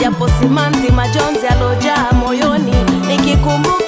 japo simanzi majonzi aloja moyoni, nikikumbuka